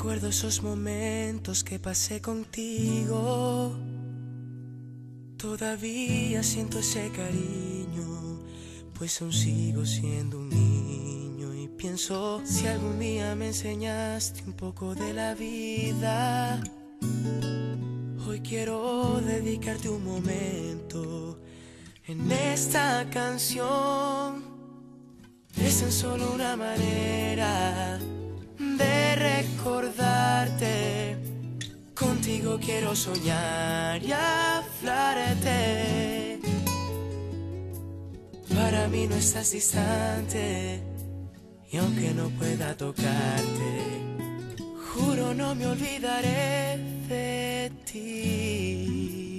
recuerdo esos momentos que pasé contigo. Todavía siento ese cariño, pues aún sigo siendo un niño y pienso si algún día me enseñaste un poco de la vida. Hoy quiero dedicarte un momento en esta canción. Es tan solo una manera recordarte. Contigo quiero soñar y hablarte. Para mí no estás distante y aunque no pueda tocarte, juro no me olvidaré de ti.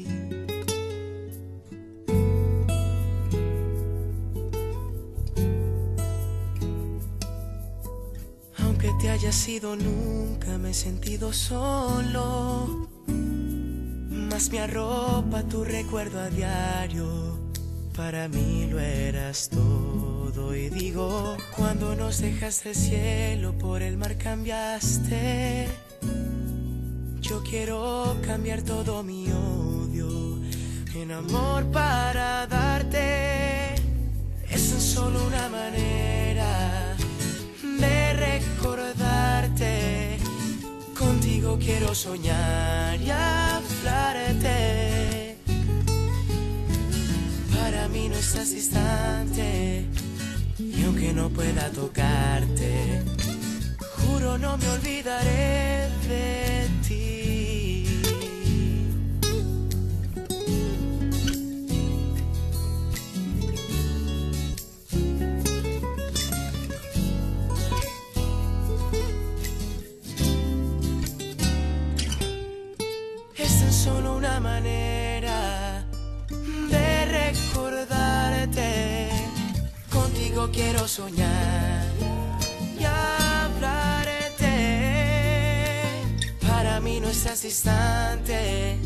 Aunque te haya sido, nunca me he sentido solo. Más me arropa tu recuerdo a diario. Para mí lo eras todo. Y digo, cuando nos dejaste el cielo por el mar cambiaste. Yo quiero cambiar todo mi odio en amor para darte. Es solo una manera Contigo quiero soñar y hablarte. Para mí no estás distante y aunque no pueda tocarte, juro no me olvidaré de ti. solo una manera de recordarte. Contigo quiero soñar y hablarte. Para mí no estás distante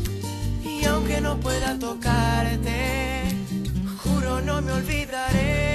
y aunque no pueda tocarte, juro no me olvidaré.